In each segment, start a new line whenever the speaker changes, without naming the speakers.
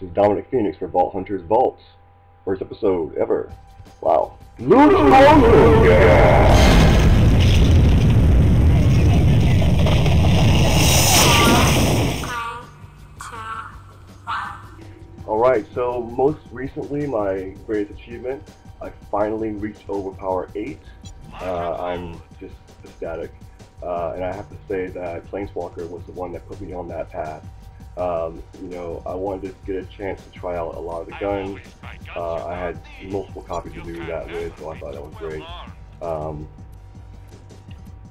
This is Dominic Phoenix for Vault Hunters Vaults. First episode ever. Wow. Alright, so most recently, my greatest achievement, I finally reached Overpower 8. Uh, I'm just ecstatic. Uh, and I have to say that Planeswalker was the one that put me on that path. Um, you know, I wanted to get a chance to try out a lot of the guns. Uh, I had multiple copies to do that with, so I thought that was great. Um,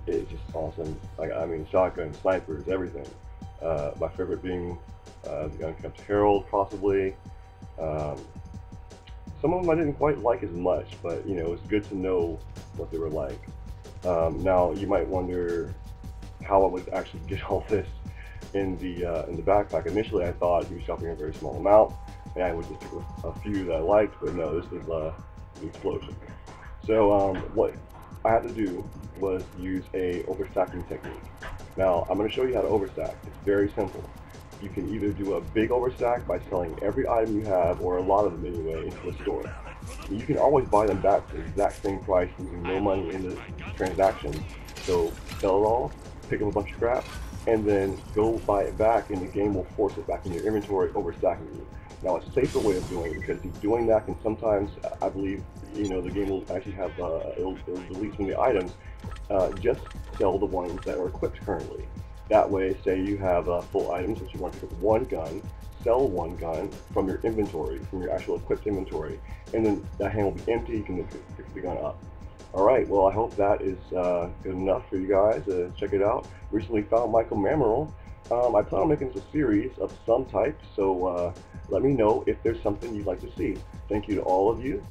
it's just awesome. Like, I mean, shotguns, snipers, everything. Uh, my favorite being uh, the Unkempt Harold, possibly. Um, some of them I didn't quite like as much, but you know, it's good to know what they were like. Um, now, you might wonder how I would actually get all this in the uh, in the backpack. Initially, I thought he was shopping a very small amount, and I would just pick a few that I liked, but no, this is uh, an explosion. So um, what I had to do was use a overstacking technique. Now, I'm going to show you how to overstack. It's very simple. You can either do a big overstack by selling every item you have, or a lot of them anyway, into a store. You can always buy them back for the exact same price using no money in the transaction. So sell it all, pick up a bunch of crap, and then go buy it back, and the game will force it back in your inventory, overstacking you. Now, a safer way of doing it, because doing that can sometimes, I believe, you know, the game will actually have, uh, it'll, it'll delete some of the items. Uh, just sell the ones that are equipped currently. That way, say you have uh, full items that you want to pick one gun, sell one gun from your inventory, from your actual equipped inventory, and then that hand will be empty, you can pick the gun up. Alright, well I hope that is uh, good enough for you guys to check it out. Recently found Michael Mamaril. Um, I plan on making a series of some type, so uh, let me know if there's something you'd like to see. Thank you to all of you.